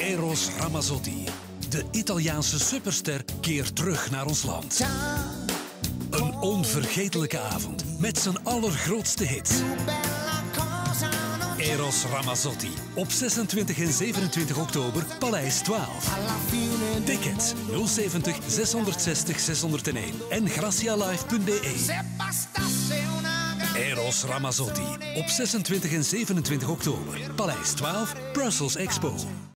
Eros Ramazzotti, de Italiaanse superster, keert terug naar ons land. Een onvergetelijke avond met zijn allergrootste hits. Eros Ramazzotti. Op 26 en 27 oktober, Paleis 12. Tickets 070 660 601 en gracialive.be. Eros Ramazzotti. Op 26 en 27 oktober, Paleis 12, Brussels Expo.